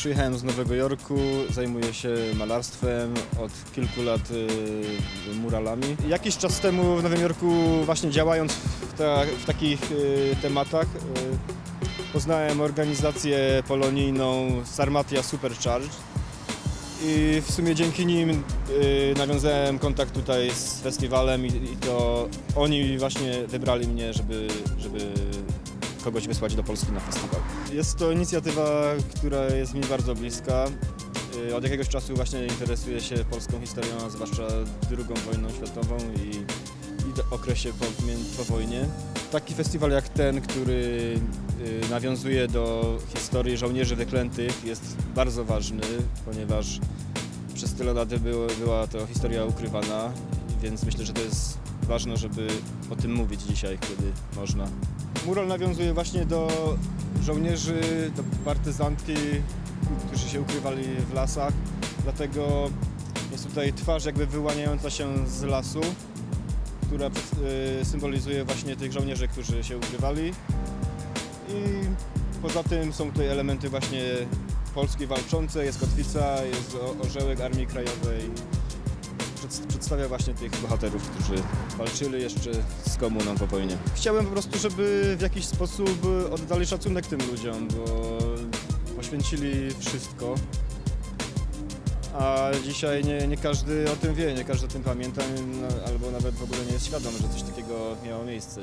Przyjechałem z Nowego Jorku, zajmuję się malarstwem, od kilku lat y, muralami. Jakiś czas temu w Nowym Jorku właśnie działając w, ta, w takich y, tematach y, poznałem organizację polonijną Sarmatia Supercharged i w sumie dzięki nim y, nawiązałem kontakt tutaj z festiwalem i, i to oni właśnie wybrali mnie, żeby, żeby kogoś wysłać do Polski na festiwal. Jest to inicjatywa, która jest mi bardzo bliska. Y, Od jakiegoś czasu właśnie interesuję się polską historią, a zwłaszcza II wojną światową i, i okresie po, po wojnie. Taki festiwal jak ten, który y, nawiązuje do historii żołnierzy wyklętych jest bardzo ważny, ponieważ przez tyle lat była to historia ukrywana, więc myślę, że to jest ważne, żeby o tym mówić dzisiaj, kiedy można. Mural nawiązuje właśnie do żołnierzy, do partyzantki, którzy się ukrywali w lasach, dlatego jest tutaj twarz jakby wyłaniająca się z lasu, która y, symbolizuje właśnie tych żołnierzy, którzy się ukrywali. I poza tym są tutaj elementy właśnie Polski walczącej, jest kotwica, jest orzełek Armii Krajowej. Przed- Przedstawia właśnie tych bohaterów, którzy walczyli jeszcze z komuną po wojnie. Chciałem po prostu, żeby w jakiś sposób oddali szacunek tym ludziom, bo poświęcili wszystko. A dzisiaj nie, nie każdy o tym wie, nie każdy o tym pamięta, no, albo nawet w ogóle nie jest świadom, że coś takiego miało miejsce.